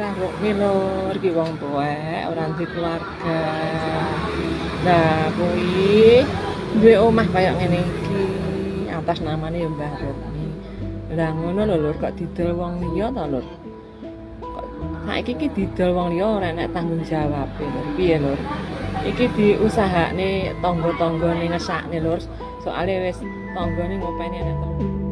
karo milur iki wong tuwek ora di keluarga. Nah, kuwi duwe omah kaya ngene iki. Atas namane yo Mbah Rukmi. Lah ngono lho Lur, kok didol wong liya to Lur? Kok saiki iki didol wong liya ora enak tanggung jawab e Lur. Piye Lur? Iki diusahakne tangga-tanggane ngesakne Lur, Soale wis tanggane ngopeni ana tanggung.